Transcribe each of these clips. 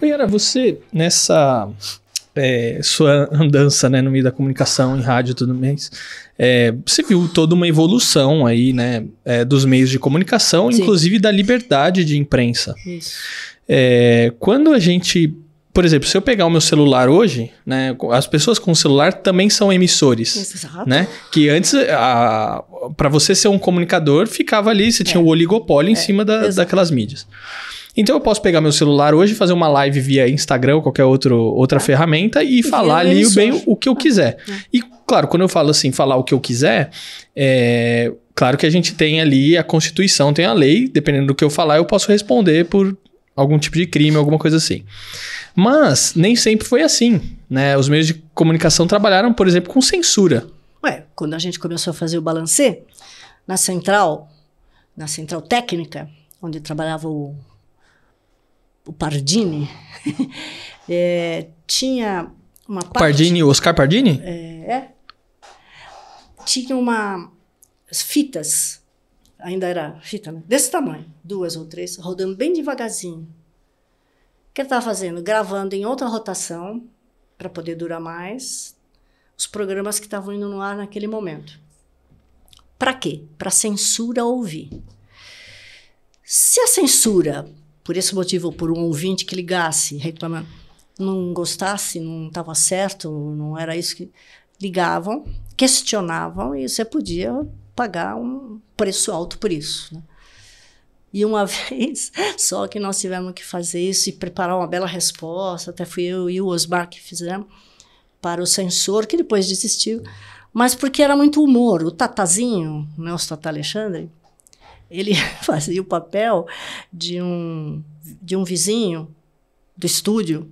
Goiara, você, nessa é, sua andança né, no meio da comunicação, em rádio e tudo mais, é, você viu toda uma evolução aí, né, é, dos meios de comunicação, Sim. inclusive da liberdade de imprensa. Isso. É, quando a gente, por exemplo, se eu pegar o meu celular hoje, né, as pessoas com celular também são emissores. Exato. Né? Que antes, para você ser um comunicador, ficava ali, você tinha o oligopólio em cima da- daquelas mídias. Então eu posso pegar meu celular hoje, fazer uma live via Instagram ou qualquer outro, outra ferramenta e falar vira ali emissor. bem o que eu quiser. E claro, quando eu falo assim, falar o que eu quiser, é claro que a gente tem ali a Constituição, tem a lei, dependendo do que eu falar, eu posso responder por algum tipo de crime, alguma coisa assim. Mas nem sempre foi assim, né? Os meios de comunicação trabalharam, por exemplo, com censura. Ué, quando a gente começou a fazer o balancê, na central, na central técnica, onde trabalhava o, o Pardini, eh, tinha uma parte... Pardini, Oscar Pardini? É. Tinha uma fitas, ainda era fita, né? desse tamanho, duas ou três, rodando bem devagarzinho. O que ele estava fazendo? Gravando em outra rotação, para poder durar mais, os programas que estavam indo no ar naquele momento. Para quê? Para censura ouvir. Se a censura, por esse motivo, por um ouvinte que ligasse reclamando, não gostasse, não estava certo, não era isso que. Ligavam, questionavam e você podia pagar um preço alto por isso. Né? E uma vez só que nós tivemos que fazer isso e preparar uma bela resposta, até fui eu e o Osmar que fizemos, para o censor, que depois desistiu, mas porque era muito humor. O Tatazinho, o Nelson Tata Alexandre, ele fazia o papel de um, de um vizinho do estúdio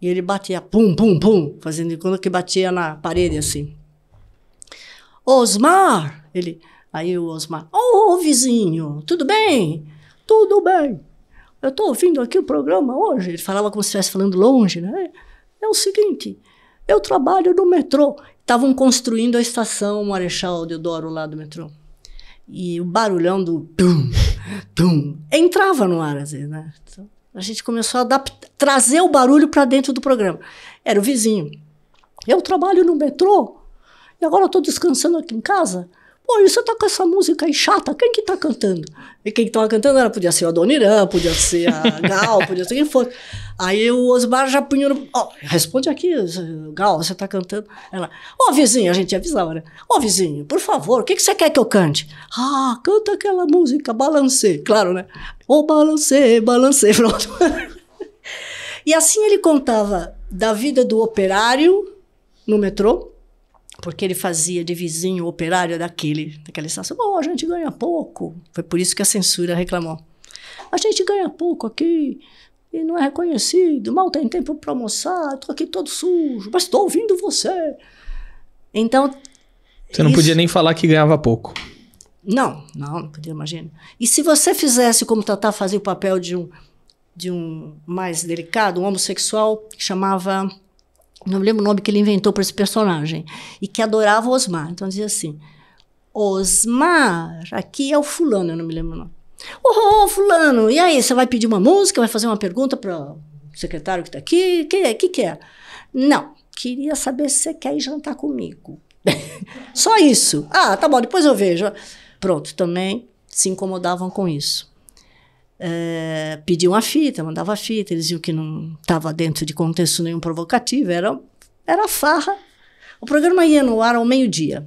e ele batia pum, pum, pum, fazendo conta que batia na parede assim. Osmar! Ele, aí o Osmar, ô ô, vizinho, tudo bem? Tudo bem. Eu estou ouvindo aqui o programa hoje. Ele falava como se estivesse falando longe, né? É o seguinte, eu trabalho no metrô. Estavam construindo a estação Marechal Deodoro lá do metrô. E o barulhão do tum, tum, entrava no ar às vezes, né? Então, a gente começou a adaptar, trazer o barulho para dentro do programa. Era o vizinho. Eu trabalho no metrô e agora estou descansando aqui em casa. Pô, e você tá com essa música aí chata, quem que tá cantando? E quem que tava cantando era, podia ser o Adoniran, podia ser a Gal, podia ser quem fosse. Aí o Osmar já punha no... Ó, responde aqui, Gal, você tá cantando. Ela, ô vizinho, a gente avisava, né? Ô vizinho, por favor, o que, que você quer que eu cante? Ah, canta aquela música, balancê. Claro, né? Ô balancê, balancê, pronto. e assim ele contava da vida do operário no metrô, porque ele fazia de vizinho operário daquele, daquela estação. Bom, a gente ganha pouco. Foi por isso que a censura reclamou. A gente ganha pouco aqui e não é reconhecido. Mal tem tempo para almoçar. Estou aqui todo sujo, mas estou ouvindo você. Então. Você não isso- podia nem falar que ganhava pouco. Não, não, não podia imaginar. E se você fizesse como Tatá fazia o papel de um, de um mais delicado, um homossexual que chamava. Não me lembro o nome que ele inventou para esse personagem. E que adorava Osmar. Então dizia assim: Osmar, aqui é o fulano, eu não me lembro o nome. Ô, ô, fulano, e aí, você vai pedir uma música, vai fazer uma pergunta para o secretário que está aqui? O que, que, que é? Não, queria saber se você quer ir jantar comigo. Só isso. Ah, tá bom, depois eu vejo. Pronto, também se incomodavam com isso. É, pediam a fita, mandava a fita, eles viam que não estava dentro de contexto nenhum provocativo, era, era farra. O programa ia no ar ao meio-dia,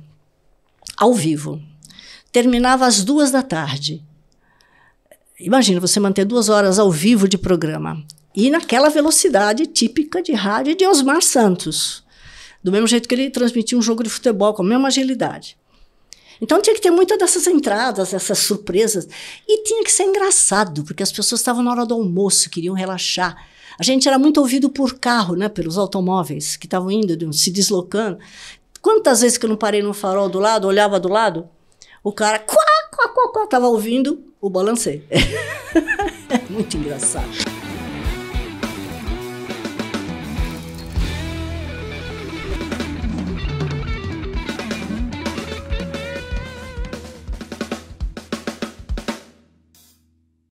ao vivo. Terminava às duas da tarde. Imagina você manter duas horas ao vivo de programa. E naquela velocidade típica de rádio de Osmar Santos. Do mesmo jeito que ele transmitia um jogo de futebol, com a mesma agilidade. Então tinha que ter muitas dessas entradas, essas surpresas. E tinha que ser engraçado, porque as pessoas estavam na hora do almoço, queriam relaxar. A gente era muito ouvido por carro, né, pelos automóveis que estavam indo, se deslocando. Quantas vezes que eu não parei no farol do lado, olhava do lado, o cara quá, quá, quá, quá, tava ouvindo o balancê. é muito engraçado.